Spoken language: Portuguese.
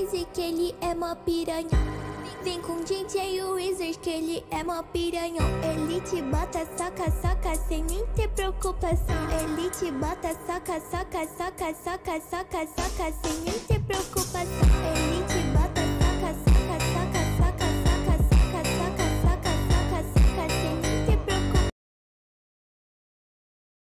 Paz é que ele é mó piranha. Vem com DJ Wizard que ele é mó piranha Ele te bota, soca, soca, sem nem ter preocupação. Ele te bota, soca, soca, soca, soca, soca, soca, sem nem ter preocupação.